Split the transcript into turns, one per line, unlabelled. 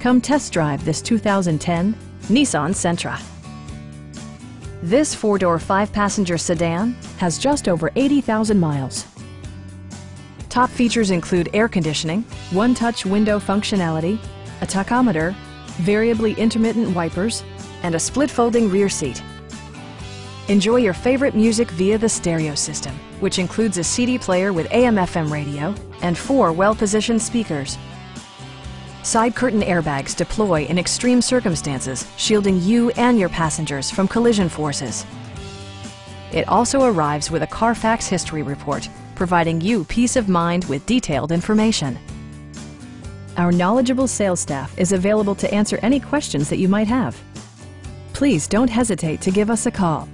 Come test drive this 2010 Nissan Sentra. This four-door, five-passenger sedan has just over 80,000 miles. Top features include air conditioning, one-touch window functionality, a tachometer, variably intermittent wipers, and a split-folding rear seat. Enjoy your favorite music via the stereo system, which includes a CD player with AM-FM radio and four well-positioned speakers. Side curtain airbags deploy in extreme circumstances, shielding you and your passengers from collision forces. It also arrives with a Carfax history report, providing you peace of mind with detailed information. Our knowledgeable sales staff is available to answer any questions that you might have. Please don't hesitate to give us a call.